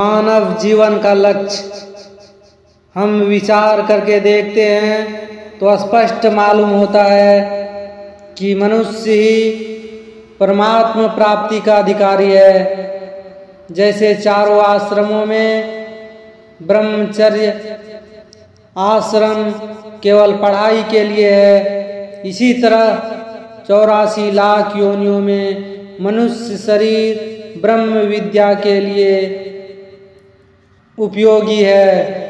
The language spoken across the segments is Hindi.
मानव जीवन का लक्ष्य। हम विचार करके देखते हैं तो स्पष्ट मालूम होता है कि मनुष्य ही परमात्मा प्राप्ति का अधिकारी है। जैसे चारों आश्रमों में ब्रह्मचर्य आश्रम केवल पढ़ाई के लिए है, इसी तरह चौरासी लाख योनियों में मनुष्य शरीर ब्रह्म विद्या के लिए उपयोगी है।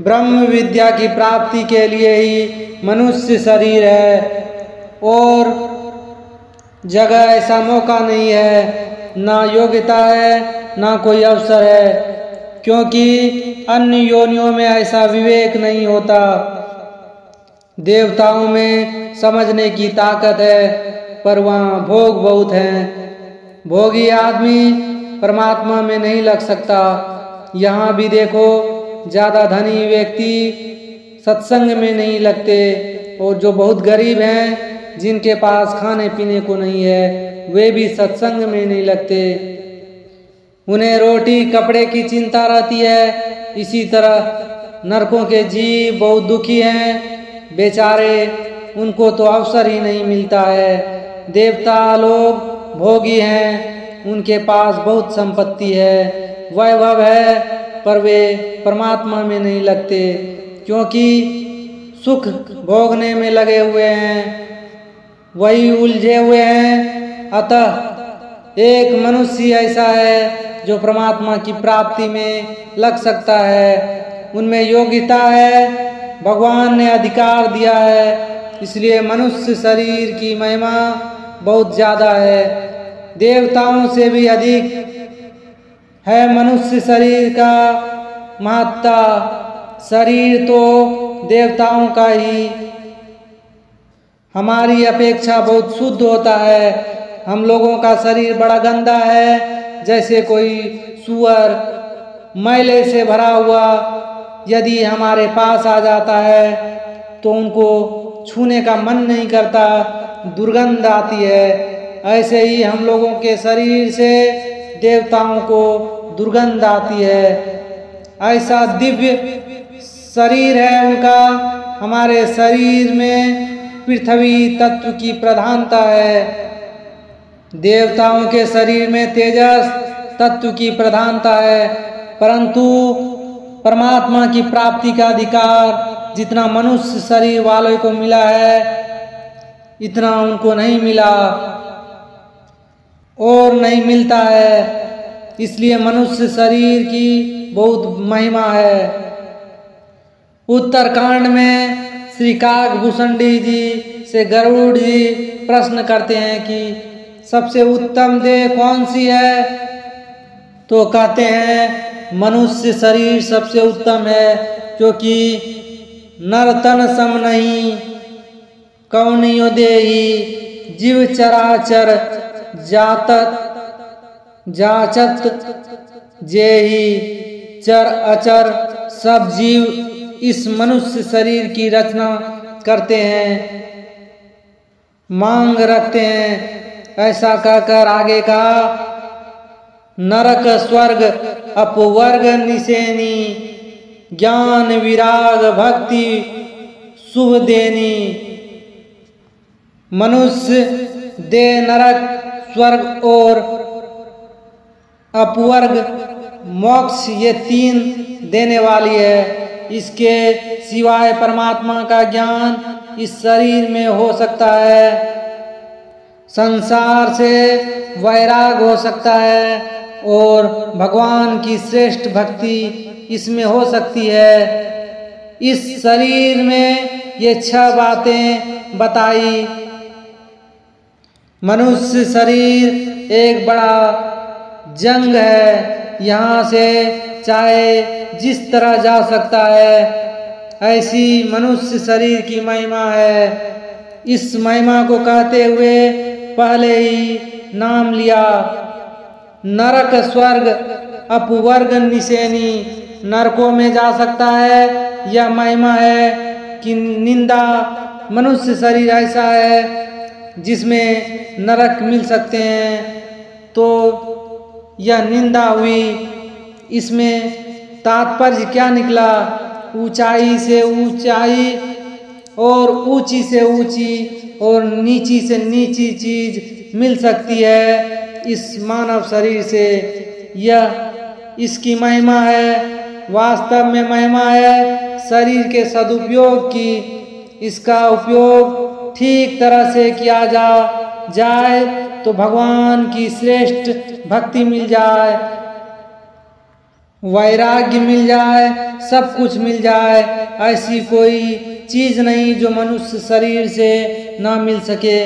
ब्रह्म विद्या की प्राप्ति के लिए ही मनुष्य शरीर है और जगह ऐसा मौका नहीं है, ना योग्यता है, ना कोई अवसर है, क्योंकि अन्य योनियों में ऐसा विवेक नहीं होता। देवताओं में समझने की ताकत है, पर वहाँ भोग बहुत हैं। भोगी आदमी परमात्मा में नहीं लग सकता। यहाँ भी देखो, ज़्यादा धनी व्यक्ति सत्संग में नहीं लगते और जो बहुत गरीब हैं, जिनके पास खाने पीने को नहीं है, वे भी सत्संग में नहीं लगते। उन्हें रोटी, कपड़े की चिंता रहती है। इसी तरह नरकों के जीव बहुत दुखी हैं। बेचारे, उनको तो अवसर ही नहीं मिलता है। देवता लोग भोगी हैं, उनके पास बहुत संपत्ति है। वैभव है, पर वे परमात्मा में नहीं लगते, क्योंकि सुख भोगने में लगे हुए हैं, वही उलझे हुए हैं। अतः एक मनुष्य ऐसा है, जो परमात्मा की प्राप्ति में लग सकता है। उनमें योग्यता है, भगवान ने अधिकार दिया है, इसलिए मनुष्य शरीर की महिमा बहुत ज़्यादा है। देवताओं से भी अधिक है मनुष्य शरीर का महत्ता शरीर तो देवताओं का ही। हमारी अपेक्षा बहुत शुद्ध होता है। हम लोगों का शरीर बड़ा गंदा है, जैसे कोई सुअर मैले से भरा हुआ यदि हमारे पास आ जाता है तो उनको छूने का मन नहीं करता, दुर्गंध आती है। ऐसे ही हम लोगों के शरीर से देवताओं को दुर्गंध आती है। ऐसा दिव्य शरीर है उनका। हमारे शरीर में पृथ्वी तत्व की प्रधानता है। देवताओं के शरीर में तेजस तत्व की प्रधानता है। परंतु परमात्मा की प्राप्ति का अधिकार जितना मनुष्य शरीर वालों को मिला है, इतना उनको नहीं मिला। और नहीं मिलता है। इसलिए मनुष्य शरीर की बहुत महिमा है। उत्तरकांड में श्री काकभूषणी जी से गरुड़ जी प्रश्न करते हैं कि सबसे उत्तम देह कौन सी है? तो कहते हैं, मनुष्य शरीर सबसे उत्तम है क्योंकि नर तन सम नहीं कौनियो देही, जीव चराचर जातत, जाचत, जेही, चर अचर, सब जीव इस मनुष्य शरीर की रचना करते हैं, मांग रखते हैं। ऐसा कहकर आगे कहा, नरक स्वर्ग अपवर्ग निशेनी ज्ञान विराग भक्ति शुभ देनी। मनुष्य दे नरक स्वर्ग और अपवर्ग, मोक्ष ये तीन देने वाली है। इसके सिवाय परमात्मा का ज्ञान इस शरीर में हो सकता है। संसार से वैराग हो सकता है और भगवान की श्रेष्ठ भक्ति इसमें हो सकती है। इस शरीर में ये छह बातें बताई। मनुष्य शरीर एक बड़ा जंग है। यहाँ से चाहे जिस तरह जा सकता है, ऐसी मनुष्य शरीर की महिमा है। इस महिमा को कहते हुए पहले ही नाम लिया, नरक स्वर्ग अपवर्ग निशेनी नरकों में जा सकता है, यह महिमा है कि निंदा मनुष्य शरीर ऐसा है जिसमें नरक मिल सकते हैं तो यह निंदा हुई। इसमें तात्पर्य क्या निकला? ऊंचाई से ऊंचाई और ऊँची से ऊँची और नीची से नीची चीज़ मिल सकती है इस मानव शरीर से। यह इसकी महिमा है, वास्तव में महिमा है, शरीर के सदुपयोग की। इसका उपयोग ठीक तरह से किया जा, जाए तो भगवान की श्रेष्ठ भक्ति मिल जाए, वैराग्य मिल जाए, सब कुछ मिल जाए, ऐसी कोई चीज़ नहीं जो मनुष्य शरीर से ना मिल सके।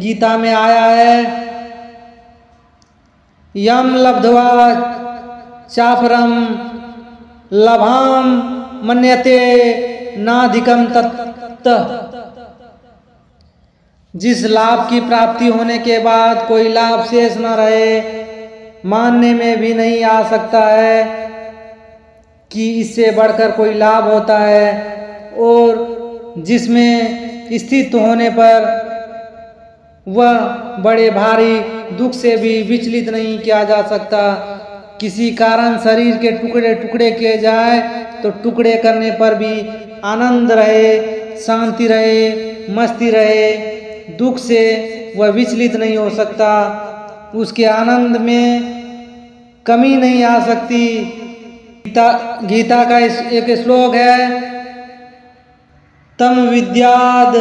गीता में आया है, यम लब्धवा चापरम लभाम मन्यते नाधिकम तत्त। जिस लाभ की प्राप्ति होने के बाद कोई लाभ शेष न रहे, मानने में भी नहीं आ सकता है कि इससे बढ़कर कोई लाभ होता है। और जिसमें स्थित होने पर वह बड़े भारी दुख से भी विचलित नहीं किया जा सकता। किसी कारण शरीर के टुकड़े टुकड़े किए जाए तो टुकड़े करने पर भी आनंद रहे, शांति रहे, मस्ती रहे दुख से वह विचलित नहीं हो सकता। उसके आनंद में कमी नहीं आ सकती। गीता गीता का एक श्लोक है, तम विद्याद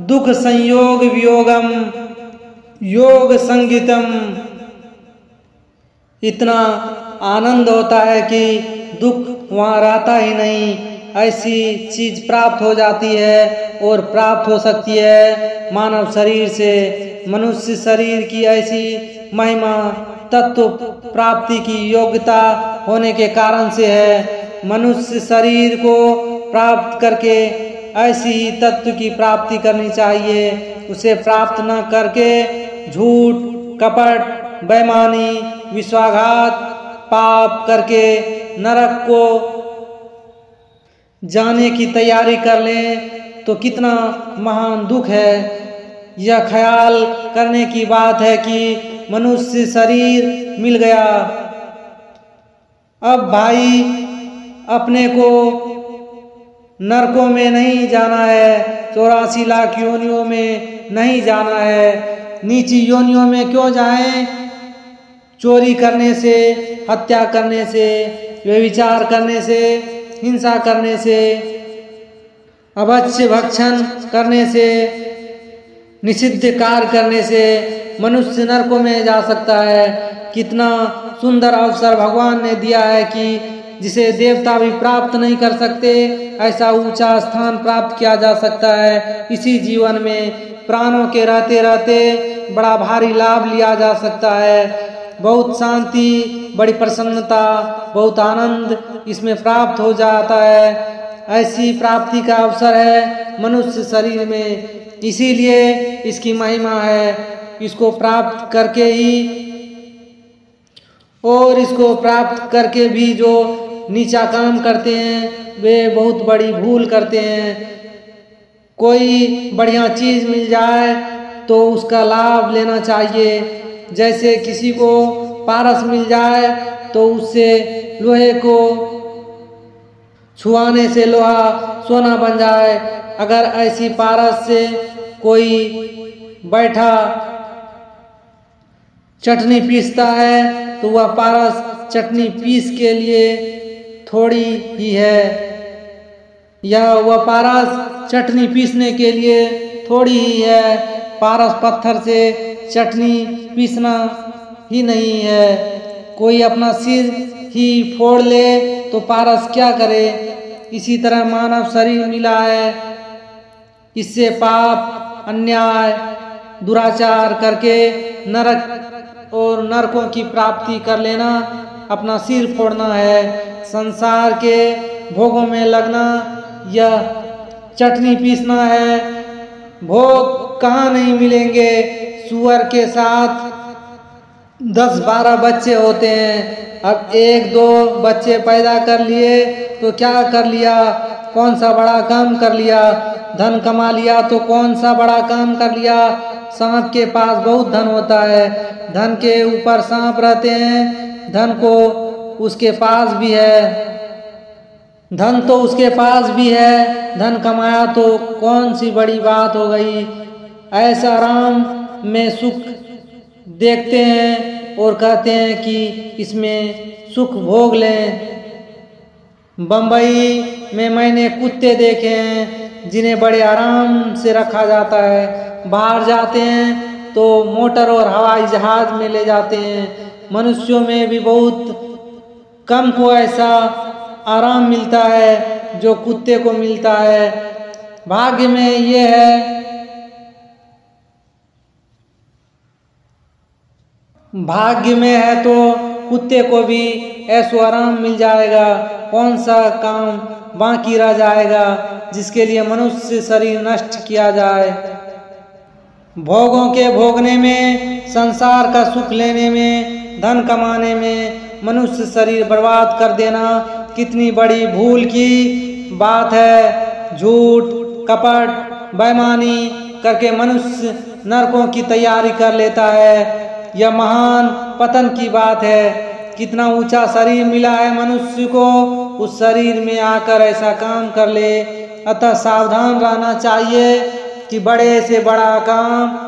दुख संयोग वियोगम, योग संगीतम। इतना आनंद होता है कि दुख वहाँ रहता ही नहीं। ऐसी चीज़ प्राप्त हो जाती है और प्राप्त हो सकती है। मानव शरीर से, मनुष्य शरीर की ऐसी महिमा, तत्व प्राप्ति की योग्यता होने के कारण से है। मनुष्य शरीर को प्राप्त करके ऐसी ही तत्व की प्राप्ति करनी चाहिए। उसे प्राप्त न करके झूठ, कपट बेमानी विश्वाघात, पाप करके नरक को जाने की तैयारी कर लें तो कितना महान दुख है। यह ख्याल करने की बात है कि मनुष्य शरीर मिल गया। अब भाई अपने को नरकों में नहीं जाना है, चौरासी लाख योनियों में नहीं जाना है। नीची योनियों में क्यों जाएँ? चोरी करने से, हत्या करने से व्यविचार करने से हिंसा करने से, अवश्य भक्षण करने से, निषिद्ध कार्य करने से मनुष्य नरकों में जा सकता है। कितना सुंदर अवसर भगवान ने दिया है कि जिसे देवता भी प्राप्त नहीं कर सकते, ऐसा ऊँचा स्थान प्राप्त किया जा सकता है। इसी जीवन में प्राणों के रहते रहते बड़ा भारी लाभ लिया जा सकता है। बहुत शांति, बड़ी प्रसन्नता, बहुत आनंद इसमें प्राप्त हो जाता है। ऐसी प्राप्ति का अवसर है मनुष्य शरीर में। इसीलिए इसकी महिमा है। इसको प्राप्त करके ही और इसको प्राप्त करके भी जो नीचा काम करते हैं, वे बहुत बड़ी भूल करते हैं। कोई बढ़िया चीज़ मिल जाए तो उसका लाभ लेना चाहिए। जैसे किसी को पारस मिल जाए तो उससे लोहे को छुआने से लोहा सोना बन जाए। अगर ऐसी पारस से कोई बैठा चटनी पीसता है तो वह पारस चटनी पीस के लिए थोड़ी ही है। यह वह पारस चटनी पीसने के लिए थोड़ी ही है। पारस पत्थर से चटनी पीसना ही नहीं है। कोई अपना सिर ही फोड़ ले तो पारस क्या करे? इसी तरह मानव शरीर मिला है। इससे पाप, अन्याय, दुराचार करके नरक और नरकों की प्राप्ति कर लेना अपना सिर फोड़ना है। संसार के भोगों में लगना यह चटनी पीसना है। भोग कहाँ नहीं मिलेंगे? सुअर के साथ दस बारह बच्चे होते हैं। अब एक दो बच्चे पैदा कर लिए तो क्या कर लिया? कौन सा बड़ा काम कर लिया? धन कमा लिया तो कौन सा बड़ा काम कर लिया? सांप के पास बहुत धन होता है। धन के ऊपर सांप रहते हैं। धन को उसके पास भी है। धन तो उसके पास भी है। धन कमाया तो कौन सी बड़ी बात हो गई? ऐसा राम में सुख देखते हैं और कहते हैं कि इसमें सुख भोग लें। बम्बई में मैंने कुत्ते देखे हैं, जिन्हें बड़े आराम से रखा जाता है। बाहर जाते हैं तो मोटर और हवाई जहाज़ में ले जाते हैं। मनुष्यों में भी बहुत कम को ऐसा आराम मिलता है जो कुत्ते को मिलता है। भाग्य में ये है भाग्य में है तो कुत्ते को भी ऐसो आराम मिल जाएगा। कौन सा काम बाकी रह जाएगा जिसके लिए मनुष्य शरीर नष्ट किया जाए? भोगों के भोगने में, संसार का सुख लेने में, धन कमाने में मनुष्य शरीर बर्बाद कर देना कितनी बड़ी भूल की बात है। झूठ, कपट बेमानी करके मनुष्य नरकों की तैयारी कर लेता है। यह महान पतन की बात है। कितना ऊँचा शरीर मिला है मनुष्य को, उस शरीर में आकर ऐसा काम कर ले। अतः सावधान रहना चाहिए कि बड़े से बड़ा काम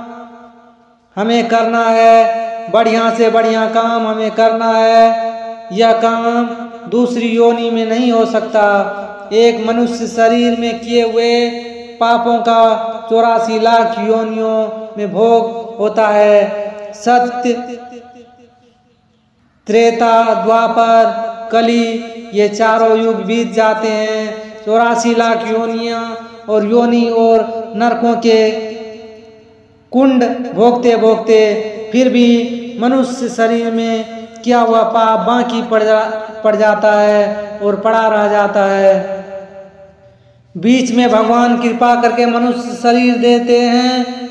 हमें करना है, बढ़िया से बढ़िया काम हमें करना है। यह काम दूसरी योनि में नहीं हो सकता। एक मनुष्य शरीर में किए हुए पापों का चौरासी लाख योनियों में भोग होता है। सत्य। त्रेता, द्वापर, कली, ये चारों युग बीत जाते हैं। चौरासी लाख योनिया और योनि और नरकों के कुंड भोगते भोगते फिर भी मनुष्य शरीर में किया हुआ? पाप बाकी पड़ जा, पड़ जाता है और पड़ा रह जाता है। बीच में भगवान कृपा करके मनुष्य शरीर देते हैं।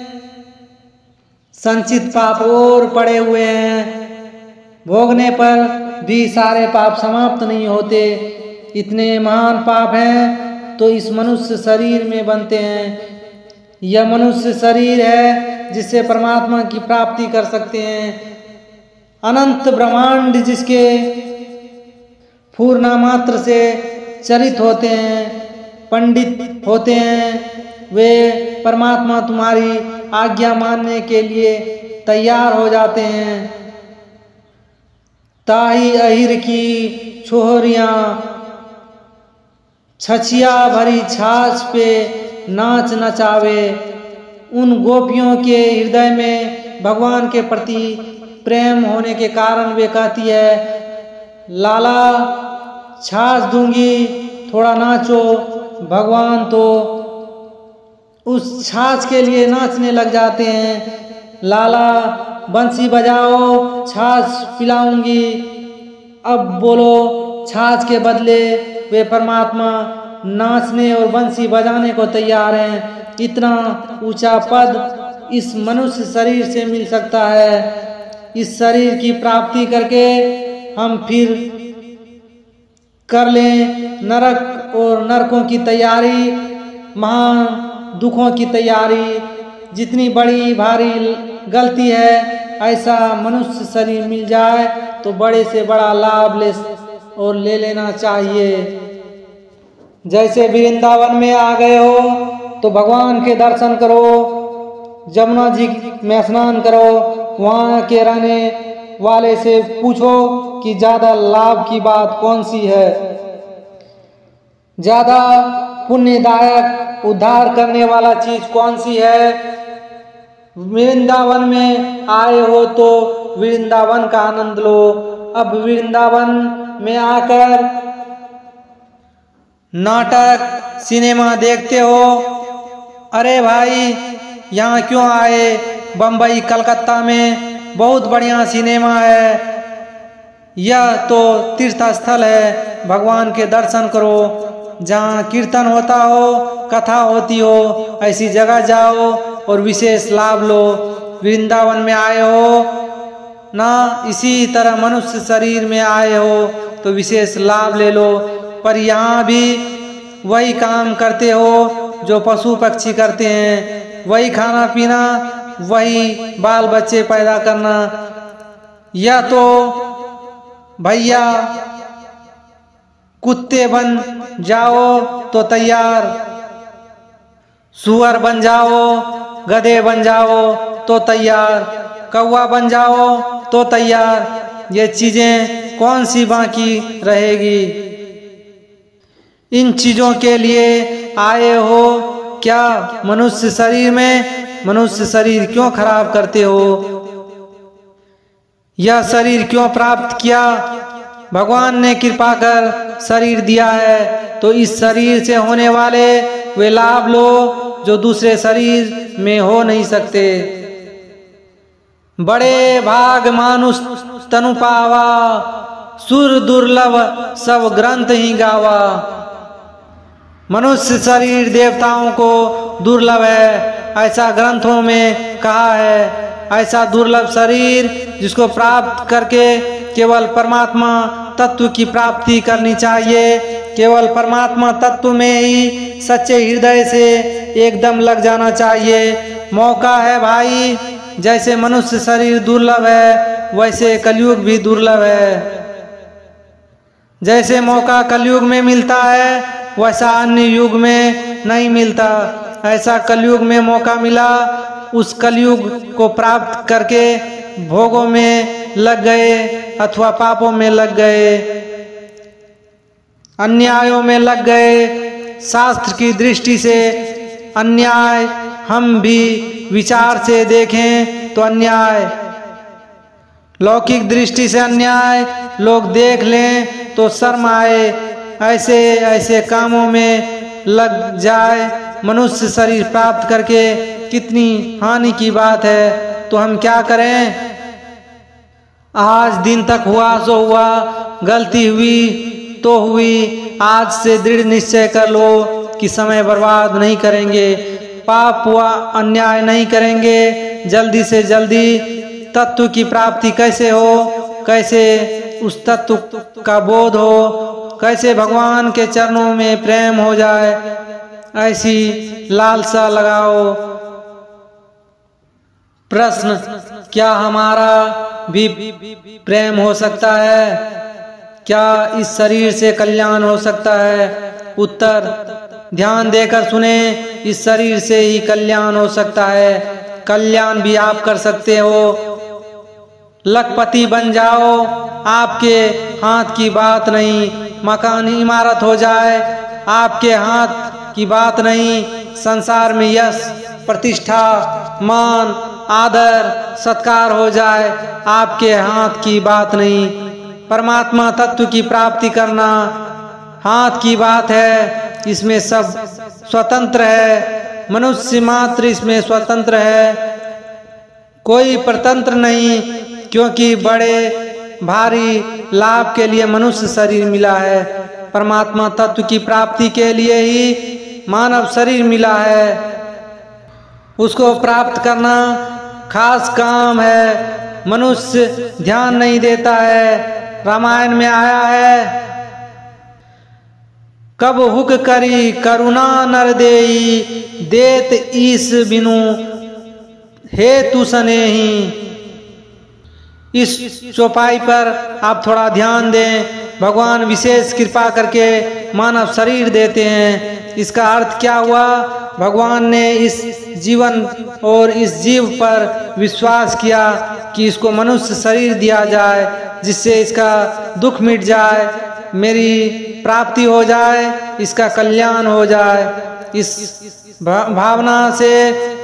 संचित पाप और पड़े हुए हैं। भोगने पर भी सारे पाप समाप्त नहीं होते। इतने महान पाप हैं तो इस मनुष्य शरीर में बनते हैं। यह मनुष्य शरीर है, जिससे परमात्मा की प्राप्ति कर सकते हैं। अनंत ब्रह्मांड जिसके पूर्णा मात्र से चरित होते हैं, पंडित होते हैं, वे परमात्मा तुम्हारी आज्ञा मानने के लिए तैयार हो जाते हैं। ताही अहिर की छोहरिया, छछिया भरी छाछ पे नाच नचावे। उन गोपियों के हृदय में भगवान के प्रति प्रेम होने के कारण वे कहती है, लाला, छाछ दूँगी, थोड़ा नाचो, भगवान तो उस छाछ के लिए नाचने लग जाते हैं। लाला, बंसी बजाओ, छाछ पिलाऊँगी। अब बोलो, छाछ के बदले वे परमात्मा नाचने और बंसी बजाने को तैयार हैं। इतना ऊँचा पद इस मनुष्य शरीर से मिल सकता है। इस शरीर की प्राप्ति करके हम फिर कर लें नरक और नरकों की तैयारी। महान दुखों की तैयारी, जितनी बड़ी भारी गलती है, ऐसा मनुष्य शरीर मिल जाए तो बड़े से बड़ा लाभ ले और ले लेना चाहिए। जैसे वृंदावन में आ गए हो तो भगवान के दर्शन करो, जमुना जी में स्नान करो, वहाँ के रहने वाले से पूछो कि ज़्यादा लाभ की बात कौन सी है? ज़्यादा पुण्यदायक उद्धार करने वाला चीज़ कौन सी है? वृंदावन में आए हो तो वृंदावन का आनंद लो। अब वृंदावन में आकर नाटक, सिनेमा देखते हो। अरे भाई, यहाँ क्यों आए? बम्बई कलकत्ता में बहुत बढ़िया सिनेमा है। यह तो तीर्थ स्थल है। भगवान के दर्शन करो। जहाँ कीर्तन होता हो, कथा होती हो, ऐसी जगह जाओ और विशेष लाभ लो। वृंदावन में आए हो, ना इसी तरह मनुष्य शरीर में आए हो तो विशेष लाभ ले लो। पर यहाँ भी वही काम करते हो जो पशु पक्षी करते हैं। वही खाना पीना, वही बाल बच्चे पैदा करना। या तो भैया कुत्ते बन जाओ तो तैयार। सुअर बन जाओ, गधे बन जाओ तो तैयार। कौवा बन जाओ तो तैयार। ये चीज़ें कौन सी बाकी रहेगी? इन चीज़ों के लिए आए हो क्या? मनुष्य शरीर में मनुष्य शरीर क्यों खराब करते हो? यह शरीर क्यों प्राप्त किया? भगवान ने कृपा कर शरीर दिया है। तो इस शरीर से होने वाले वे लाभ लो जो दूसरे शरीर में हो नहीं सकते। बड़े भाग मानुष तनु पावा, सुर दुर्लभ सब ग्रंथ ही गावा। मनुष्य शरीर देवताओं को दुर्लभ है, ऐसा ग्रंथों में कहा है। ऐसा दुर्लभ शरीर जिसको प्राप्त करके केवल परमात्मा तत्व की प्राप्ति करनी चाहिए। केवल परमात्मा तत्व में ही सच्चे हृदय से एकदम लग जाना चाहिए। मौका है भाई, जैसे मनुष्य शरीर दुर्लभ है, वैसे कलयुग भी दुर्लभ है। जैसे मौका कलयुग में मिलता है, वैसा अन्य युग में नहीं मिलता। ऐसा कलयुग में मौका मिला, उस कलयुग को प्राप्त करके भोगों में लग गए। अथवा पापों में लग गए, अन्यायों में लग गए। शास्त्र की दृष्टि से अन्याय हम भी विचार से देखें तो अन्याय। लौकिक दृष्टि से अन्याय लोग देख लें तो शर्म आए। ऐसे ऐसे कामों में लग जाए। मनुष्य शरीर प्राप्त करके कितनी हानि की बात है तो हम क्या करें? आज दिन तक हुआ सो हुआ, गलती हुई तो हुई। आज से दृढ़ निश्चय कर लो कि समय बर्बाद नहीं करेंगे, पाप हुआ, अन्याय नहीं करेंगे। जल्दी से जल्दी तत्व की प्राप्ति कैसे हो, कैसे उस तत्व का बोध हो, कैसे भगवान के चरणों में प्रेम हो जाए, ऐसी लालसा लगाओ। प्रश्न, क्या हमारा भी प्रेम हो सकता है। क्या इस शरीर से कल्याण हो सकता है? उत्तर, ध्यान देकर सुने, इस शरीर से ही कल्याण हो सकता है। कल्याण भी आप कर सकते हो। लखपति बन जाओ, आपके हाथ की बात नहीं, मकान इमारत हो जाए, आपके हाथ की बात नहीं, संसार में यश, प्रतिष्ठा, मान आदर, सत्कार हो जाए, आपके हाथ की बात नहीं। परमात्मा तत्व की प्राप्ति करना हाथ की बात है। इसमें सब स्वतंत्र है। मनुष्य मात्र इसमें स्वतंत्र है। कोई प्रतंत्र नहीं, क्योंकि बड़े, भारी लाभ के लिए मनुष्य शरीर मिला है। परमात्मा तत्व की प्राप्ति के लिए ही मानव शरीर मिला है। उसको प्राप्त करना खास काम है। मनुष्य ध्यान नहीं देता है। रामायण में आया है। कब हुक करी करुणा नर देई, देत ईस बिनु, हे तू सने ही इस चौपाई पर आप थोड़ा ध्यान दें। भगवान विशेष कृपा करके मानव शरीर देते हैं। इसका अर्थ क्या हुआ? भगवान ने इस जीवन और इस जीव पर विश्वास किया कि इसको मनुष्य शरीर दिया जाए, जिससे इसका दुख मिट जाए, मेरी प्राप्ति हो जाए, इसका कल्याण हो जाए। इस भावना से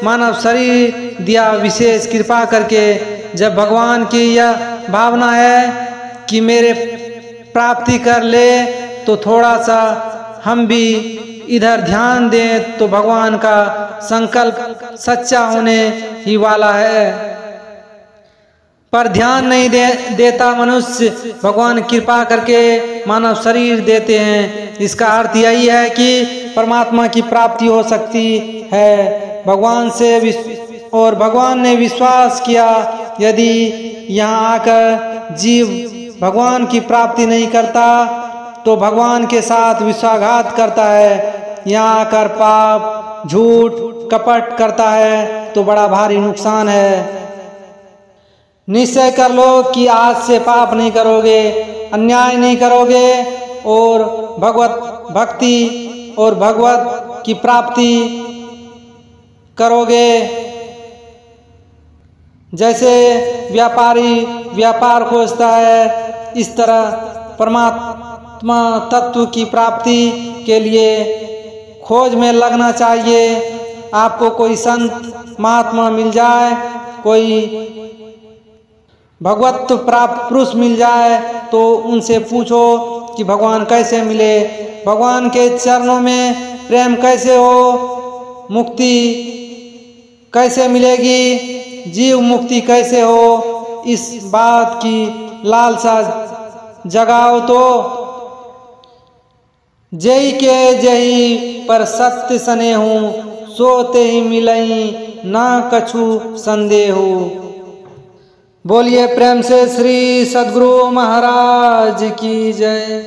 मानव शरीर दिया विशेष कृपा करके जब भगवान की यह भावना है कि मेरे प्राप्ति कर ले तो थोड़ा सा हम भी इधर ध्यान दें तो भगवान का संकल्प सच्चा होने ही वाला है। पर ध्यान नहीं दे, देता मनुष्य भगवान कृपा करके मानव शरीर देते हैं। इसका अर्थ यही है कि परमात्मा की प्राप्ति हो सकती है। भगवान से और भगवान ने विश्वास किया यदि यहाँ आकर जीव भगवान की प्राप्ति नहीं करता तो भगवान के साथ विश्वाघात करता है। यहाँ आकर पाप, झूठ, कपट करता है तो बड़ा भारी नुकसान है। निश्चय कर लो कि आज से पाप नहीं करोगे, अन्याय नहीं करोगे, और भगवत भक्ति और भगवत की प्राप्ति करोगे। जैसे व्यापारी व्यापार खोजता है, इस तरह परमात्मा तत्व की प्राप्ति के लिए खोज में लगना चाहिए। आपको कोई संत, महात्मा मिल जाए, कोई भगवत प्राप्त पुरुष मिल जाए तो उनसे पूछो कि भगवान कैसे मिले, भगवान के चरणों में प्रेम कैसे हो, मुक्ति कैसे मिलेगी जीव मुक्ति कैसे हो? इस बात की लालसा जगाओ तो। जय के जही पर सत्य सने हूँ सोते ही मिलई ना कछु संदेह। बोलिए प्रेम से श्री सदगुरु महाराज की जय।